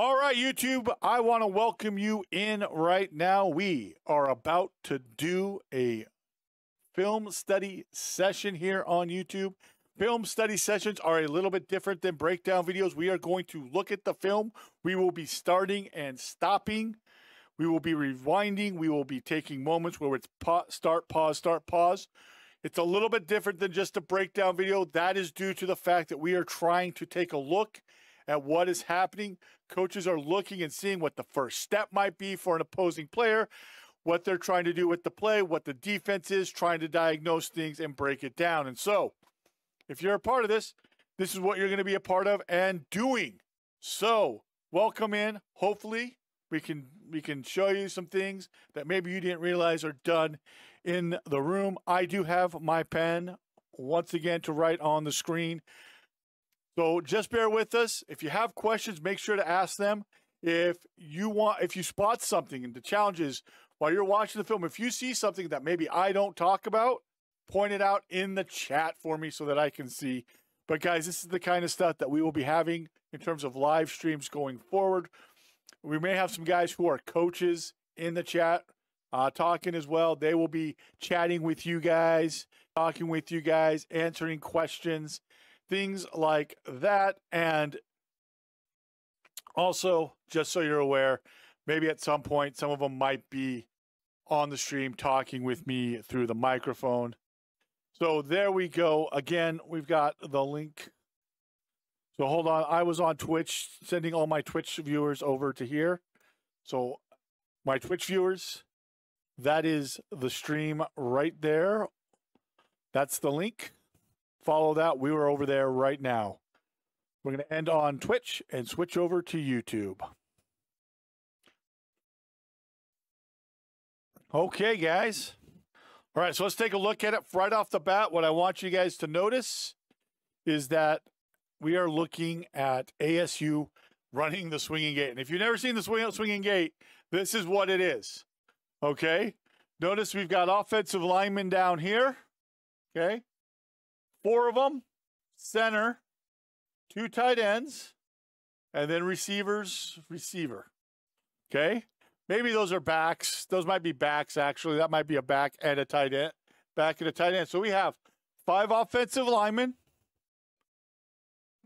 All right, YouTube, I want to welcome you in right now. We are about to do a film study session here on YouTube. Film study sessions are a little bit different than breakdown videos. We are going to look at the film. We will be starting and stopping. We will be rewinding. We will be taking moments where it's pa start, pause, start, pause. It's a little bit different than just a breakdown video. That is due to the fact that we are trying to take a look at what is happening. Coaches are looking and seeing what the first step might be for an opposing player, what they're trying to do with the play, what the defense is, trying to diagnose things and break it down. And so, if you're a part of this, this is what you're going to be a part of and doing. So, welcome in. Hopefully, we can we can show you some things that maybe you didn't realize are done in the room. I do have my pen once again to write on the screen. So just bear with us. If you have questions, make sure to ask them. If you want, if you spot something, and the challenge is while you're watching the film, if you see something that maybe I don't talk about, point it out in the chat for me so that I can see. But guys, this is the kind of stuff that we will be having in terms of live streams going forward. We may have some guys who are coaches in the chat uh, talking as well. They will be chatting with you guys, talking with you guys, answering questions things like that. And also, just so you're aware, maybe at some point, some of them might be on the stream talking with me through the microphone. So there we go. Again, we've got the link. So hold on. I was on Twitch, sending all my Twitch viewers over to here. So my Twitch viewers, that is the stream right there. That's the link follow that. We were over there right now. We're going to end on Twitch and switch over to YouTube. Okay, guys. All right, so let's take a look at it right off the bat. What I want you guys to notice is that we are looking at ASU running the swinging gate. And if you've never seen the swing, swinging gate, this is what it is. Okay. Notice we've got offensive linemen down here. Okay four of them, center, two tight ends, and then receivers, receiver. Okay. Maybe those are backs. Those might be backs, actually. That might be a back and a tight end. Back and a tight end. So we have five offensive linemen,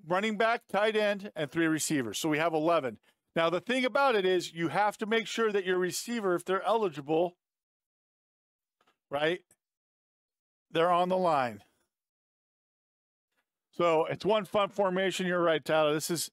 running back, tight end, and three receivers. So we have 11. Now, the thing about it is you have to make sure that your receiver, if they're eligible, right, they're on the line. So it's one fun formation. You're right, Tyler. This is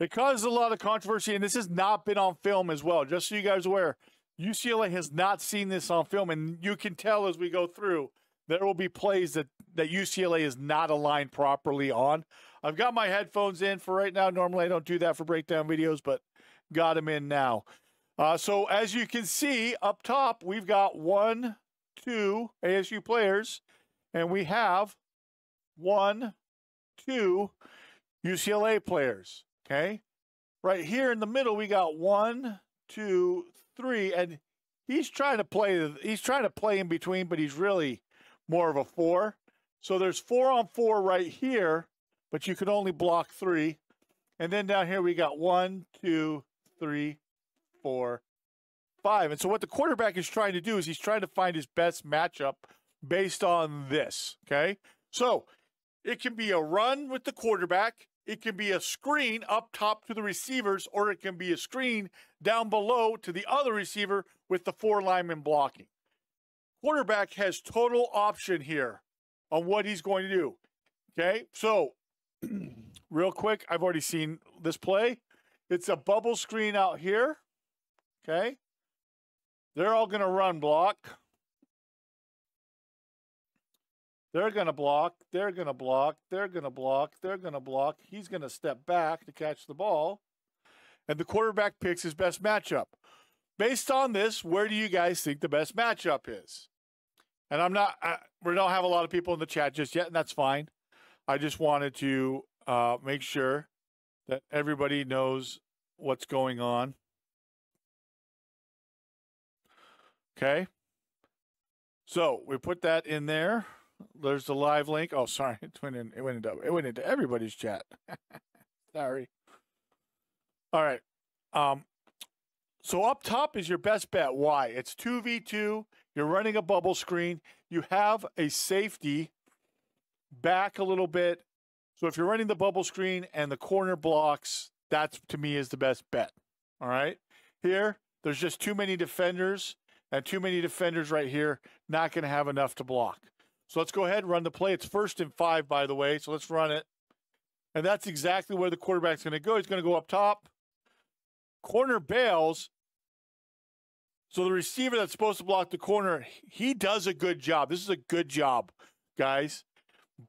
it causes a lot of controversy, and this has not been on film as well. Just so you guys are aware, UCLA has not seen this on film, and you can tell as we go through there will be plays that that UCLA is not aligned properly on. I've got my headphones in for right now. Normally I don't do that for breakdown videos, but got them in now. Uh, so as you can see up top, we've got one, two ASU players, and we have one, two UCLA players. Okay. Right here in the middle, we got one, two, three, and he's trying to play. He's trying to play in between, but he's really more of a four. So there's four on four right here, but you can only block three. And then down here we got one, two, three, four, five. And so what the quarterback is trying to do is he's trying to find his best matchup based on this. Okay. So it can be a run with the quarterback. It can be a screen up top to the receivers, or it can be a screen down below to the other receiver with the four linemen blocking. Quarterback has total option here on what he's going to do. Okay, so real quick, I've already seen this play. It's a bubble screen out here. Okay, they're all going to run block. They're going to block. They're going to block. They're going to block. They're going to block. He's going to step back to catch the ball. And the quarterback picks his best matchup. Based on this, where do you guys think the best matchup is? And I'm not, I, we don't have a lot of people in the chat just yet, and that's fine. I just wanted to uh, make sure that everybody knows what's going on. Okay. So we put that in there. There's the live link. Oh, sorry, it went in. It went into. It went into everybody's chat. sorry. All right. Um, so up top is your best bet. Why? It's 2v2. You're running a bubble screen. You have a safety back a little bit. So if you're running the bubble screen and the corner blocks, that's to me is the best bet. All right. Here, there's just too many defenders and too many defenders right here. Not going to have enough to block. So let's go ahead and run the play. It's first and five, by the way. So let's run it. And that's exactly where the quarterback's going to go. He's going to go up top. Corner bails. So the receiver that's supposed to block the corner, he does a good job. This is a good job, guys,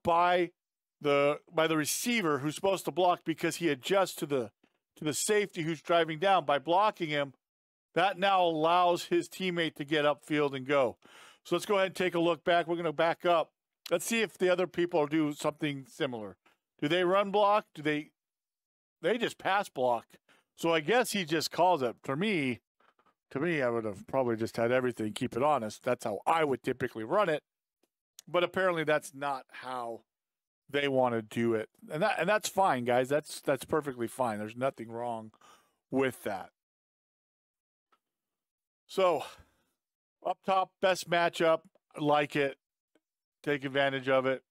by the by the receiver who's supposed to block because he adjusts to the to the safety who's driving down by blocking him. That now allows his teammate to get upfield and go. So let's go ahead and take a look back. We're going to back up. Let's see if the other people do something similar. Do they run block? Do they they just pass block? So I guess he just calls it. For me, to me, I would have probably just had everything, keep it honest. That's how I would typically run it. But apparently that's not how they want to do it. And that and that's fine, guys. That's that's perfectly fine. There's nothing wrong with that. So, up top, best matchup. Like it. Take advantage of it.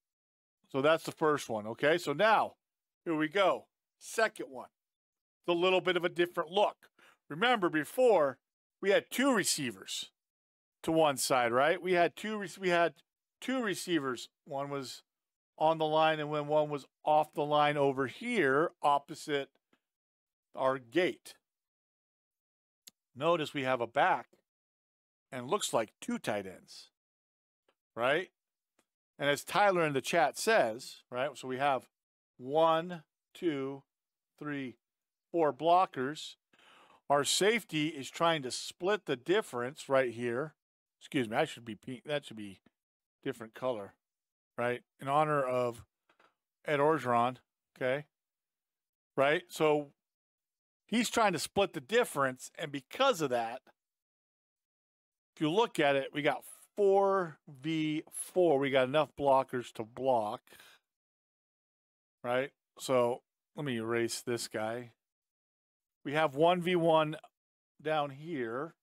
So that's the first one. Okay. So now, here we go. Second one. It's a little bit of a different look. Remember, before we had two receivers to one side, right? We had two. We had two receivers. One was on the line, and when one was off the line over here, opposite our gate. Notice we have a back and looks like two tight ends, right? And as Tyler in the chat says, right? So we have one, two, three, four blockers. Our safety is trying to split the difference right here. Excuse me, I should be pink. That should be different color, right? In honor of Ed Orgeron, okay? Right? So he's trying to split the difference. And because of that, if you look at it, we got 4v4. We got enough blockers to block. Right? So let me erase this guy. We have 1v1 down here.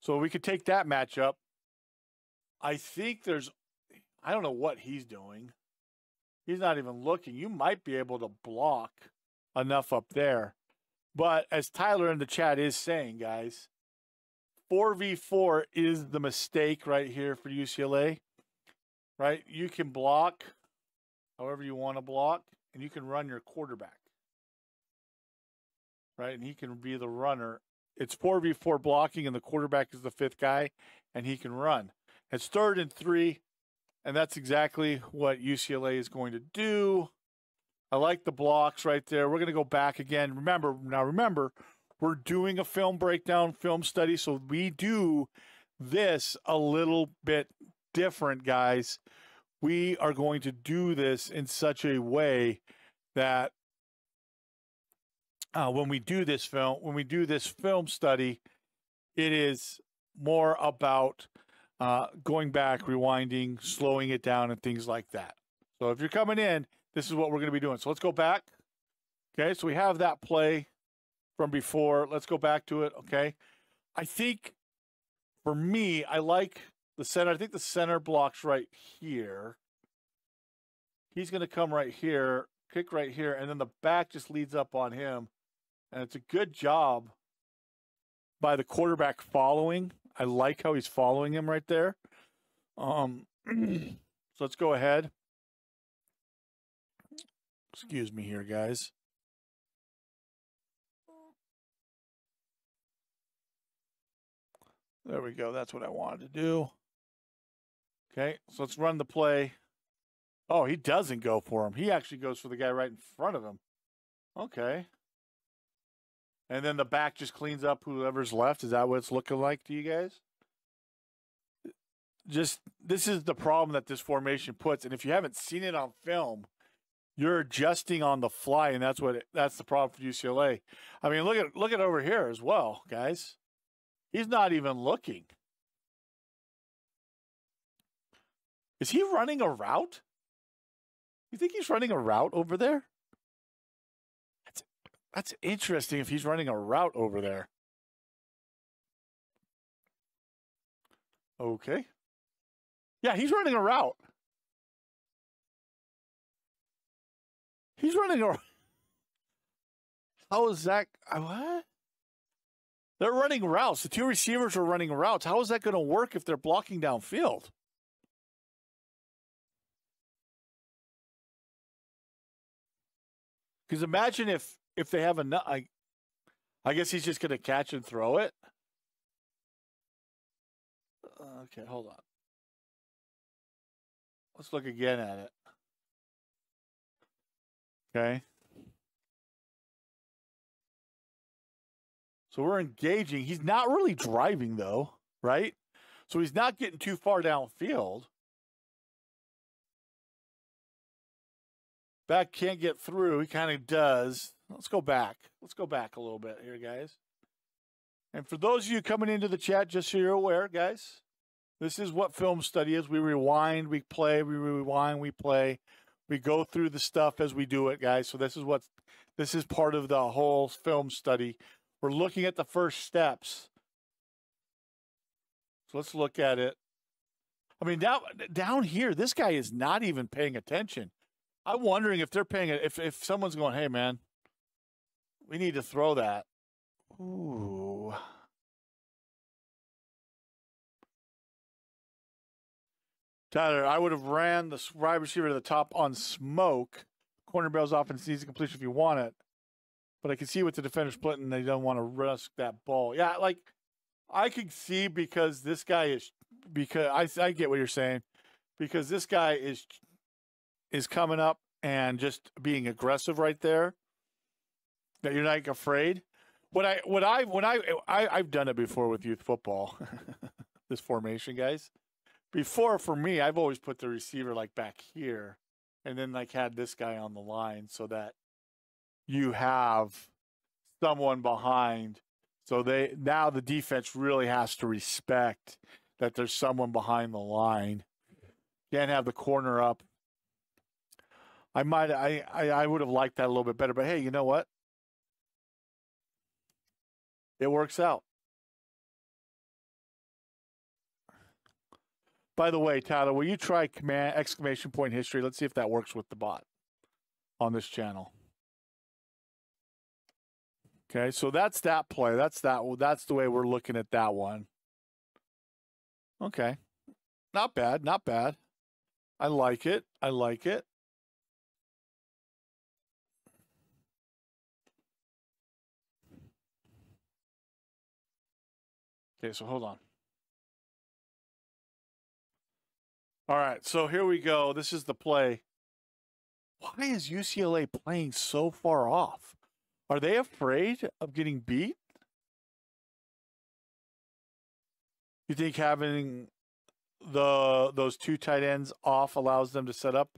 So we could take that matchup. I think there's, I don't know what he's doing. He's not even looking. You might be able to block enough up there. But as Tyler in the chat is saying, guys, 4v4 is the mistake right here for UCLA. Right? You can block however you want to block, and you can run your quarterback. Right? And he can be the runner. It's 4v4 blocking, and the quarterback is the fifth guy, and he can run. It's third and three, and that's exactly what UCLA is going to do. I like the blocks right there. We're going to go back again. Remember, now remember, we're doing a film breakdown, film study. So we do this a little bit different, guys. We are going to do this in such a way that uh, when we do this film, when we do this film study, it is more about uh, going back, rewinding, slowing it down, and things like that. So if you're coming in, this is what we're going to be doing. So let's go back. Okay, so we have that play from before. Let's go back to it. Okay. I think for me, I like the center. I think the center blocks right here. He's going to come right here, kick right here, and then the back just leads up on him. And it's a good job by the quarterback following. I like how he's following him right there. Um, so let's go ahead. Excuse me here, guys. There we go. That's what I wanted to do. Okay, so let's run the play. Oh, he doesn't go for him. He actually goes for the guy right in front of him. Okay. And then the back just cleans up whoever's left. Is that what it's looking like to you guys? Just this is the problem that this formation puts. And if you haven't seen it on film, you're adjusting on the fly, and that's what it, that's the problem for UCLA. I mean, look at look at over here as well, guys. He's not even looking. Is he running a route? You think he's running a route over there? That's That's interesting if he's running a route over there. Okay. Yeah, he's running a route. He's running a. How is that? uh, What? They're running routes. The two receivers are running routes. How is that going to work if they're blocking downfield? Because imagine if if they have enough. I, I guess he's just going to catch and throw it. Uh, Okay, hold on. Let's look again at it. Okay. So we're engaging. He's not really driving though, right? So he's not getting too far downfield. Back can't get through. He kind of does. Let's go back. Let's go back a little bit here, guys. And for those of you coming into the chat, just so you're aware, guys, this is what film study is. We rewind, we play, we rewind, we play. We go through the stuff as we do it, guys. So this is what this is part of the whole film study. We're looking at the first steps. So let's look at it. I mean, down down here, this guy is not even paying attention. I'm wondering if they're paying it. If if someone's going, hey man, we need to throw that. Ooh. Tyler, I would have ran the wide receiver to the top on smoke. Corner barrels off and easy completion if you want it. But I can see with the defender splitting, they don't want to risk that ball. Yeah, like I could see because this guy is because I I get what you're saying because this guy is is coming up and just being aggressive right there. That you're not afraid. What I what I when I, I I've done it before with youth football. this formation, guys. Before for me, I've always put the receiver like back here, and then like had this guy on the line so that you have someone behind. So they now the defense really has to respect that there's someone behind the line. Can't have the corner up. I might I, I, I would have liked that a little bit better, but hey, you know what? It works out. By the way, Tyler, will you try command exclamation point history? Let's see if that works with the bot on this channel. Okay, so that's that play. That's that. That's the way we're looking at that one. Okay, not bad. Not bad. I like it. I like it. Okay, so hold on. All right, so here we go. This is the play. Why is UCLA playing so far off? Are they afraid of getting beat? You think having the those two tight ends off allows them to set up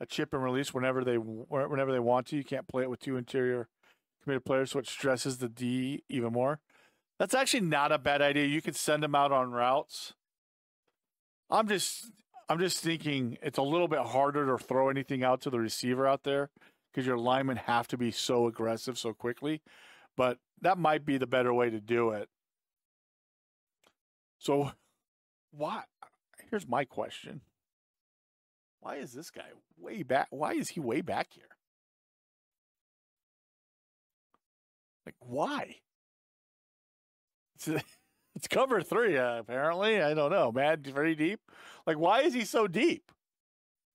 a chip and release whenever they whenever they want to? You can't play it with two interior committed players, so it stresses the D even more. That's actually not a bad idea. You could send them out on routes. I'm just I'm just thinking it's a little bit harder to throw anything out to the receiver out there because your linemen have to be so aggressive so quickly. But that might be the better way to do it. So, why? Here's my question: Why is this guy way back? Why is he way back here? Like, why? It's, it's cover three, uh, apparently. I don't know, man. Very deep. Like, why is he so deep?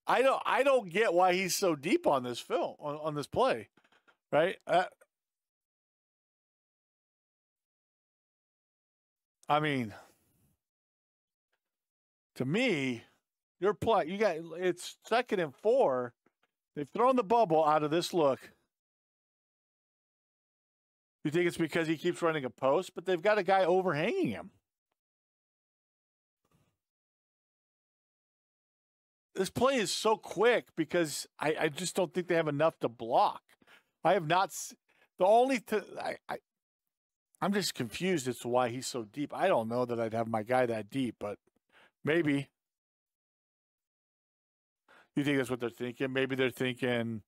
I don't. I don't get why he's so deep on this film on, on this play, right? Uh, I mean, to me, your play. You got it's second and four. They've thrown the bubble out of this look. You think it's because he keeps running a post, but they've got a guy overhanging him. This play is so quick because I, I just don't think they have enough to block. I have not. The only I I'm just confused as to why he's so deep. I don't know that I'd have my guy that deep, but maybe. You think that's what they're thinking? Maybe they're thinking.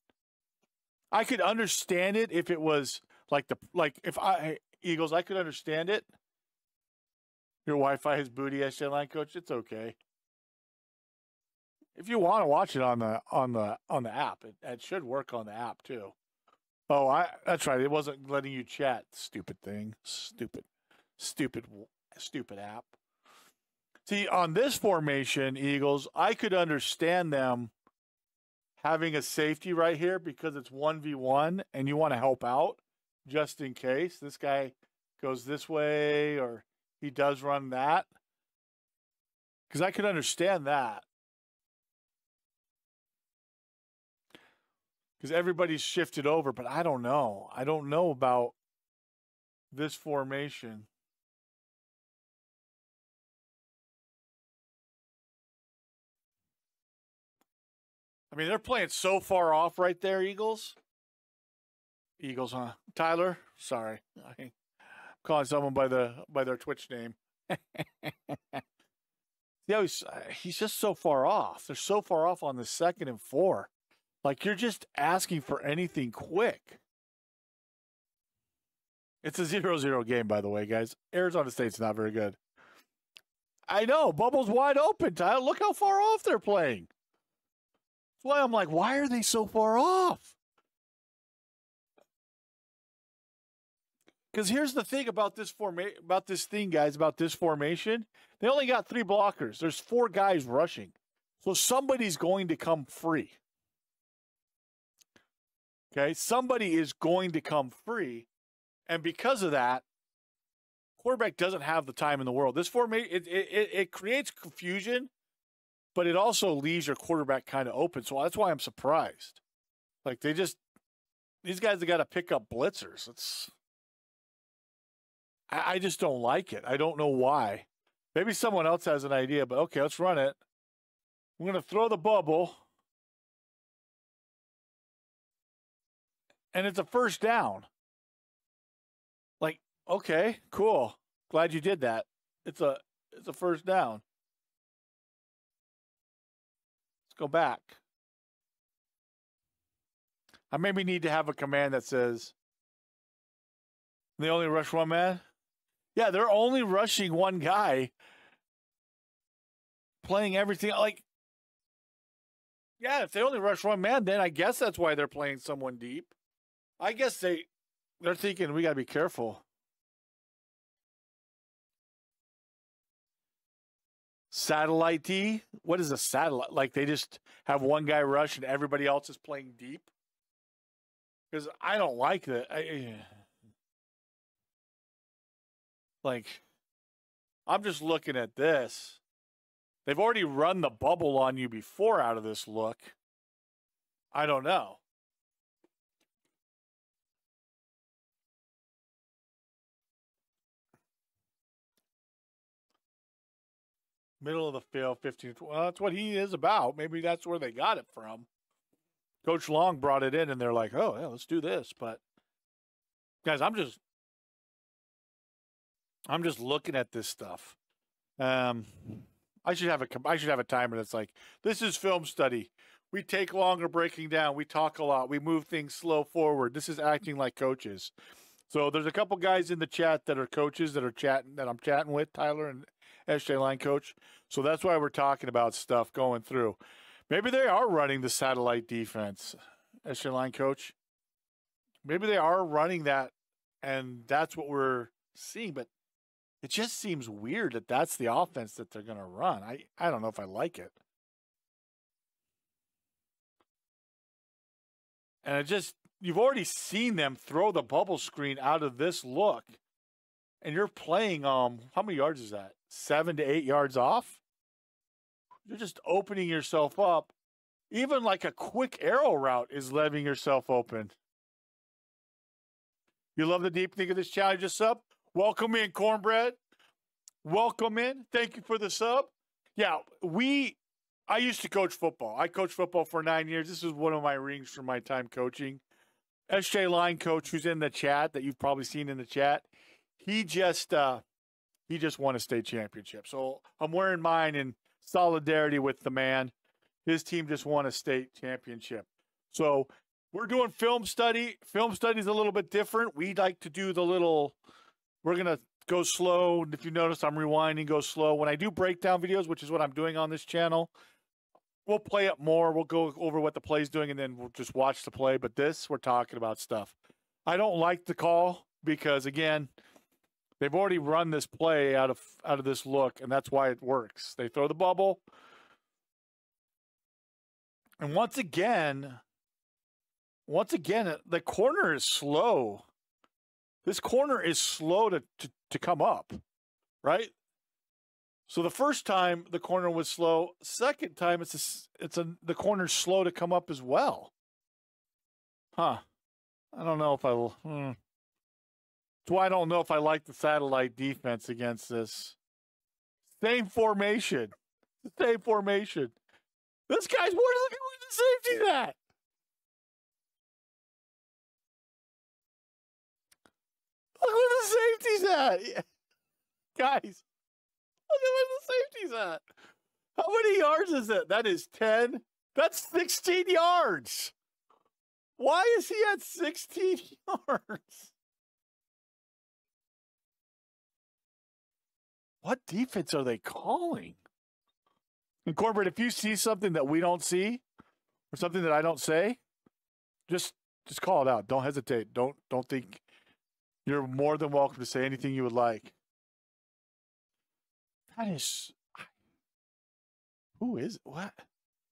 I could understand it if it was Like the like if I Eagles, I could understand it. Your Wi-Fi is booty, SJ line coach. It's okay. If you want to watch it on the on the on the app, it, it should work on the app too. Oh, I that's right. It wasn't letting you chat. Stupid thing. Stupid. Stupid. Stupid app. See, on this formation, Eagles, I could understand them having a safety right here because it's 1v1 and you want to help out just in case this guy goes this way or he does run that. Because I could understand that. Because everybody's shifted over, but I don't know. I don't know about this formation. I mean, they're playing so far off right there, Eagles. Eagles, huh? Tyler, sorry, I'm calling someone by the by their Twitch name. yeah, he's uh, he's just so far off. They're so far off on the second and four. Like you're just asking for anything quick. It's a zero-zero game, by the way, guys. Arizona State's not very good. I know. Bubble's wide open, Tyler. Look how far off they're playing. That's why I'm like, why are they so far off? Because here's the thing about this forma- about this thing, guys, about this formation. They only got three blockers. There's four guys rushing. So somebody's going to come free. Okay, somebody is going to come free. And because of that, quarterback doesn't have the time in the world. This formation it, it, it creates confusion, but it also leaves your quarterback kind of open. So that's why I'm surprised. Like they just these guys have got to pick up blitzers. It's I, I just don't like it. I don't know why. Maybe someone else has an idea, but okay, let's run it. I'm going to throw the bubble. And it's a first down. Like, okay, cool. Glad you did that. It's a it's a first down. Let's go back. I maybe need to have a command that says they only rush one man. Yeah, they're only rushing one guy, playing everything like. Yeah, if they only rush one man, then I guess that's why they're playing someone deep. I guess they they're thinking we got to be careful. Satellite D? What is a satellite? Like they just have one guy rush and everybody else is playing deep? Because I don't like that. I, eh. like, I'm just looking at this. They've already run the bubble on you before out of this look. I don't know. Middle of the field, 15. Well, that's what he is about. Maybe that's where they got it from. Coach Long brought it in, and they're like, "Oh, yeah, let's do this." But guys, I'm just, I'm just looking at this stuff. Um, I should have a, I should have a timer that's like, "This is film study. We take longer breaking down. We talk a lot. We move things slow forward. This is acting like coaches." So there's a couple guys in the chat that are coaches that are chatting that I'm chatting with, Tyler and SJ line coach. So that's why we're talking about stuff going through. Maybe they are running the satellite defense, SJ line coach. Maybe they are running that, and that's what we're seeing. But it just seems weird that that's the offense that they're going to run. I, I don't know if I like it. And I just, you've already seen them throw the bubble screen out of this look. And you're playing, um, how many yards is that? Seven to eight yards off? You're just opening yourself up. Even like a quick arrow route is leaving yourself open. You love the deep think of this challenge a sub? Welcome in, cornbread. Welcome in. Thank you for the sub. Yeah, we I used to coach football. I coached football for nine years. This is one of my rings from my time coaching. SJ line coach who's in the chat that you've probably seen in the chat. He just uh he just won a state championship. So I'm wearing mine in solidarity with the man. His team just won a state championship. So we're doing film study. Film study is a little bit different. We like to do the little. We're gonna go slow. If you notice, I'm rewinding, go slow. When I do breakdown videos, which is what I'm doing on this channel, we'll play it more. We'll go over what the play's doing, and then we'll just watch the play. But this, we're talking about stuff. I don't like the call because again, they've already run this play out of out of this look, and that's why it works. They throw the bubble, and once again, once again, the corner is slow. This corner is slow to, to, to come up, right? So the first time the corner was slow, second time it's a, it's a the corner's slow to come up as well. Huh. I don't know if I will. Hmm. Why I don't know if I like the satellite defense against this. Same formation. Same formation. This guy's more at the safety at. Look where the safety's at. Guys, look at where the safety's at. How many yards is it? That is 10. That's 16 yards. Why is he at 16 yards? What defense are they calling? And Corbett, if you see something that we don't see or something that I don't say, just just call it out. Don't hesitate. Don't don't think you're more than welcome to say anything you would like. That is who is what?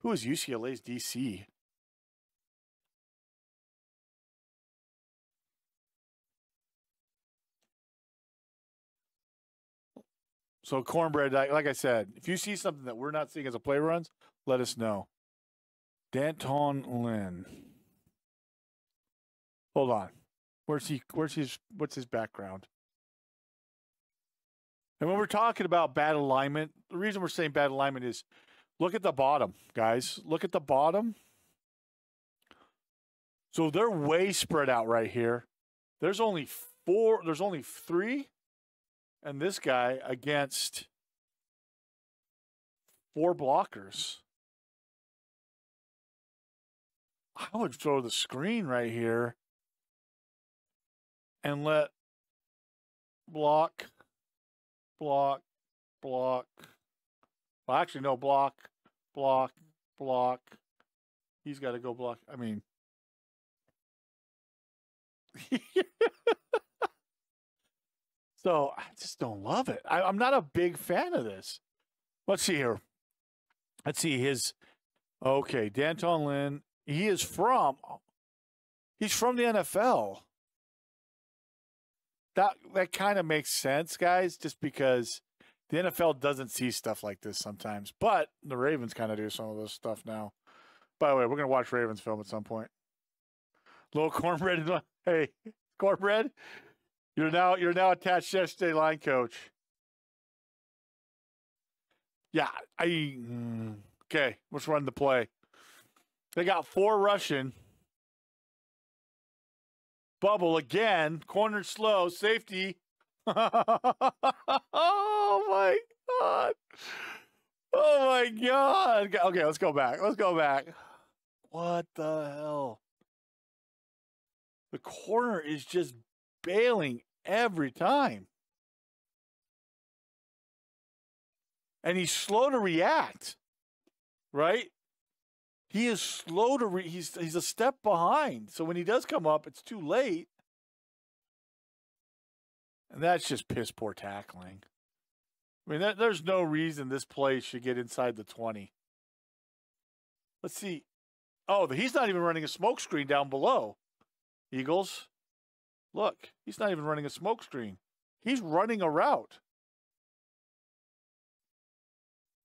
Who is UCLA's DC? So cornbread, like I said, if you see something that we're not seeing as a play runs, let us know. D'Anton Lynn. Hold on. Where's he? Where's his? What's his background? And when we're talking about bad alignment, the reason we're saying bad alignment is look at the bottom, guys. Look at the bottom. So they're way spread out right here. There's only four, there's only three and this guy against four blockers. I would throw the screen right here and let block, block, block. Well, actually, no, block, block, block. He's got to go block. I mean, So I just don't love it. I, am not a big fan of this. Let's see here. Let's see his. Okay, D'Anton Lynn. He is from. He's from the NFL. That that kind of makes sense, guys. Just because the NFL doesn't see stuff like this sometimes, but the Ravens kind of do some of this stuff now. By the way, we're gonna watch Ravens film at some point. Little cornbread. Hey, cornbread. You're now you're now attached yesterday line coach. Yeah, I mm, okay. Let's run the play. They got four rushing. Bubble again. Corner slow. Safety. oh my god. Oh my god. Okay, let's go back. Let's go back. What the hell? The corner is just bailing every time. And he's slow to react, right? He is slow to re- he's he's a step behind. So when he does come up, it's too late. And that's just piss poor tackling. I mean, that, there's no reason this play should get inside the 20. Let's see. Oh, he's not even running a smoke screen down below. Eagles. Look, he's not even running a smoke screen. He's running a route.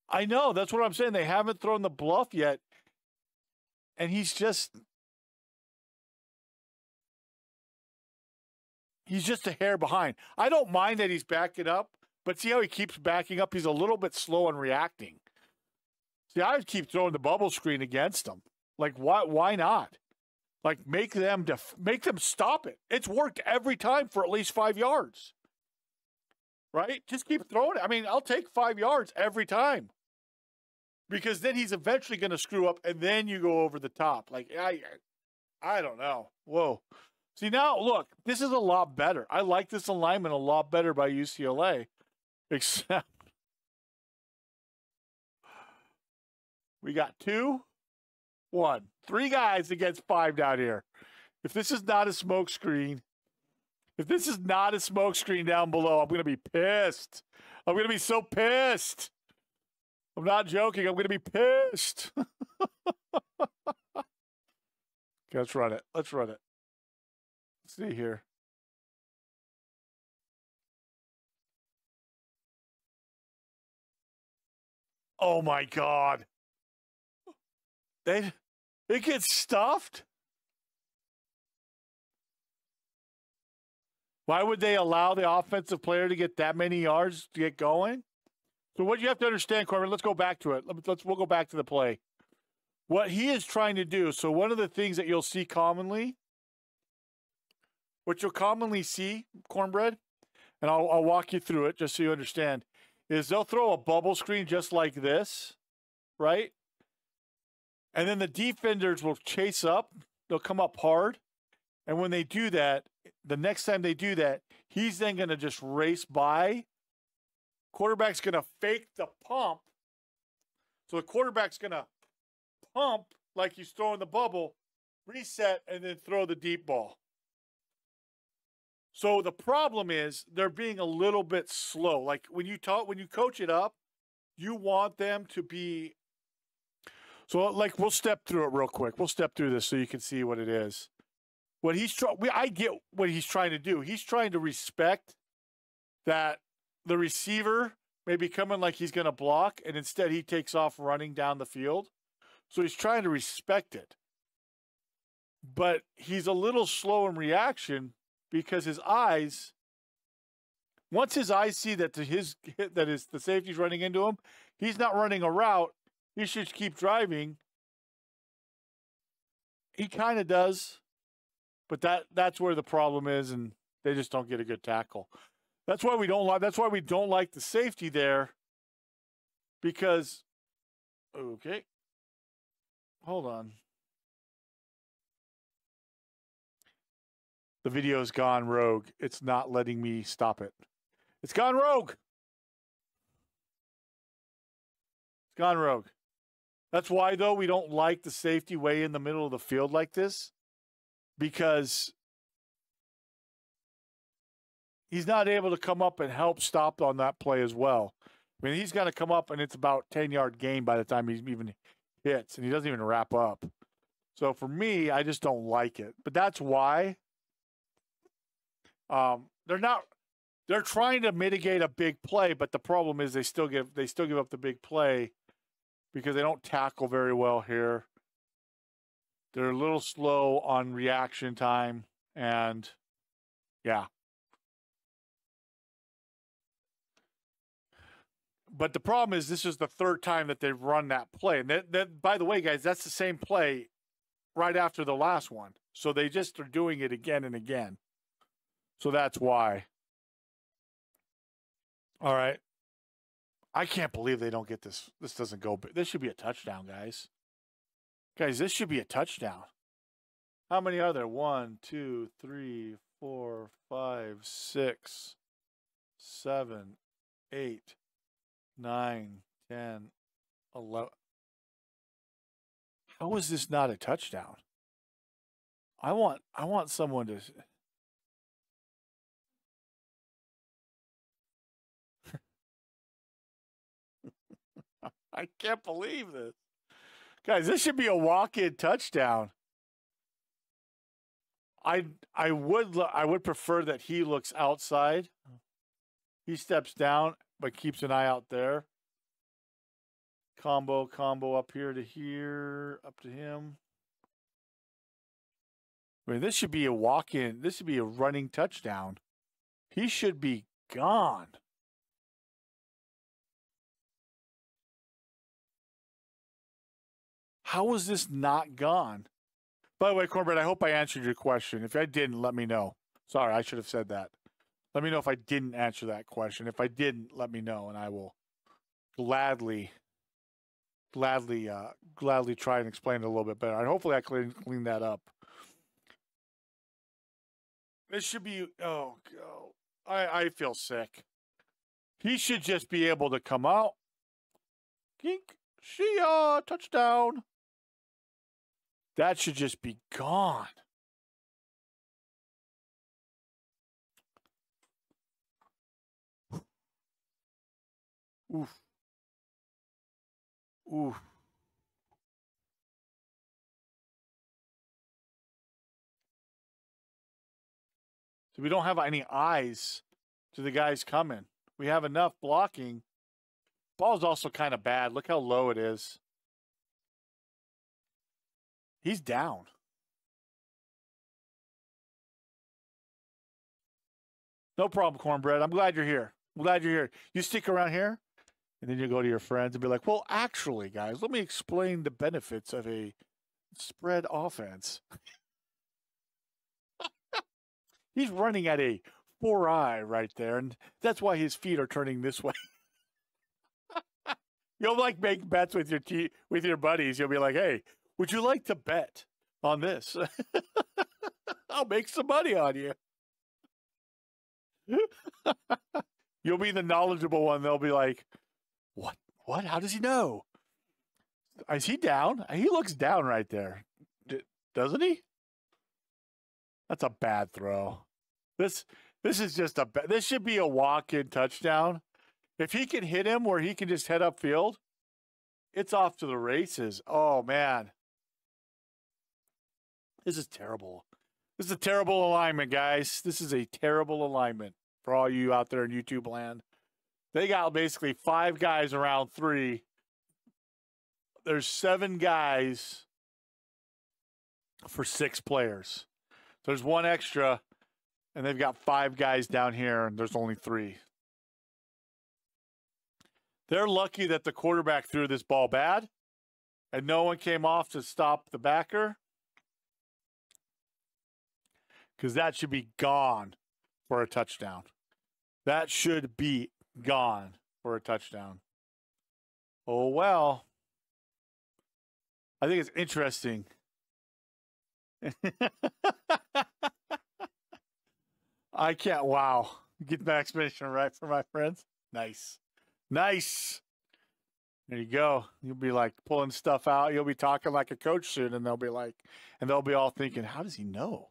I know. That's what I'm saying. They haven't thrown the bluff yet. And he's just. He's just a hair behind. I don't mind that he's backing up, but see how he keeps backing up? He's a little bit slow in reacting. See, I would keep throwing the bubble screen against him. Like, why? Why not? Like make them def- make them stop it. It's worked every time for at least five yards. Right? Just keep throwing it. I mean, I'll take five yards every time. Because then he's eventually going to screw up, and then you go over the top. Like I, I don't know. Whoa. See now, look, this is a lot better. I like this alignment a lot better by UCLA, except we got two, one, three guys against five down here. If this is not a smokescreen, if this is not a smokescreen down below, I'm going to be pissed. I'm going to be so pissed. I'm not joking. I'm going to be pissed. okay, Let's run it. Let's run it. Let's see here. Oh my God. They it gets stuffed? Why would they allow the offensive player to get that many yards to get going? So what you have to understand, Corbin, let's go back to it. Let's we'll go back to the play. What he is trying to do, so one of the things that you'll see commonly, what you'll commonly see, cornbread, and I'll, I'll walk you through it just so you understand, is they'll throw a bubble screen just like this, right? And then the defenders will chase up. They'll come up hard. And when they do that, the next time they do that, he's then going to just race by. Quarterback's going to fake the pump. So the quarterback's going to pump like he's throwing the bubble, reset, and then throw the deep ball. So the problem is they're being a little bit slow. Like when you talk, when you coach it up, you want them to be so, like, we'll step through it real quick. We'll step through this so you can see what it is. What he's trying, I get what he's trying to do. He's trying to respect that the receiver may be coming like he's going to block, and instead he takes off running down the field. So he's trying to respect it. But he's a little slow in reaction because his eyes, once his eyes see that his that is the safety's running into him, he's not running a route he should keep driving. He kind of does, but that that's where the problem is, and they just don't get a good tackle. That's why we don't like. That's why we don't like the safety there, because okay, hold on. The video's gone rogue. It's not letting me stop it. It's gone rogue. It's gone rogue. That's why, though, we don't like the safety way in the middle of the field like this because he's not able to come up and help stop on that play as well. I mean, he's going to come up and it's about 10 yard gain by the time he even hits, and he doesn't even wrap up. So for me, I just don't like it. But that's why um, they're not. They're trying to mitigate a big play, but the problem is they still give they still give up the big play because they don't tackle very well here. They're a little slow on reaction time, and yeah. But the problem is, this is the third time that they've run that play. And that, that, by the way, guys, that's the same play right after the last one. So they just are doing it again and again. So that's why. All right. I can't believe they don't get this. This doesn't go. This should be a touchdown, guys. Guys, this should be a touchdown. How many are there? One, two, three, four, five, six, seven, eight, nine, ten, eleven. How is this not a touchdown? I want I want someone to I can't believe this. Guys, this should be a walk-in touchdown. I I would I would prefer that he looks outside. He steps down but keeps an eye out there. Combo combo up here to here, up to him. I mean, this should be a walk-in. This should be a running touchdown. He should be gone. How was this not gone? By the way, Corbett, I hope I answered your question. If I didn't, let me know. Sorry, I should have said that. Let me know if I didn't answer that question. If I didn't, let me know, and I will gladly, gladly, uh, gladly try and explain it a little bit better. And hopefully, I clean clean that up. This should be. Oh, God. I I feel sick. He should just be able to come out. Kink, see ya, touchdown. That should just be gone. Oof. Oof. So we don't have any eyes to the guys coming. We have enough blocking. Ball's also kind of bad. Look how low it is. He's down. No problem, cornbread. I'm glad you're here. I'm glad you're here. You stick around here, and then you go to your friends and be like, well, actually, guys, let me explain the benefits of a spread offense. He's running at a four eye right there, and that's why his feet are turning this way. You'll like make bets with your te- with your buddies. You'll be like, "Hey, would you like to bet on this? I'll make some money on you." You'll be the knowledgeable one. They'll be like, "What? What? How does he know? Is he down? He looks down right there, D- doesn't he?" That's a bad throw. This this is just a this should be a walk-in touchdown. If he can hit him where he can just head upfield, it's off to the races. Oh man. This is terrible. This is a terrible alignment, guys. This is a terrible alignment for all you out there in YouTube land. They got basically five guys around three. There's seven guys for six players. There's one extra, and they've got five guys down here, and there's only three. They're lucky that the quarterback threw this ball bad, and no one came off to stop the backer, because that should be gone for a touchdown. That should be gone for a touchdown. Oh, well. I think it's interesting I can't. Wow. Get the explanation right for my friends. Nice. Nice. There you go. You'll be like pulling stuff out. You'll be talking like a coach soon, and they'll be like, and they'll be all thinking, how does he know?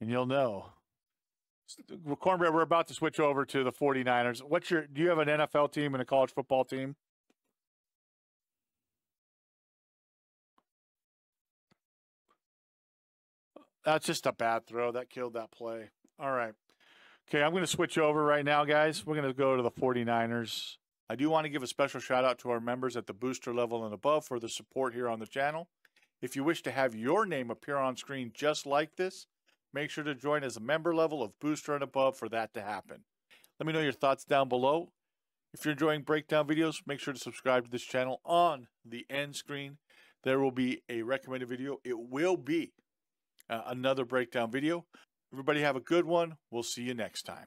And you'll know. Cornbread, we're about to switch over to the 49ers. What's your, do you have an NFL team and a college football team? That's just a bad throw. That killed that play. All right. Okay, I'm going to switch over right now, guys. We're going to go to the 49ers. I do want to give a special shout out to our members at the booster level and above for the support here on the channel. If you wish to have your name appear on screen just like this, make sure to join as a member level of booster and above for that to happen. Let me know your thoughts down below. If you're enjoying breakdown videos, make sure to subscribe to this channel on the end screen. There will be a recommended video. It will be uh, another breakdown video. Everybody have a good one. We'll see you next time.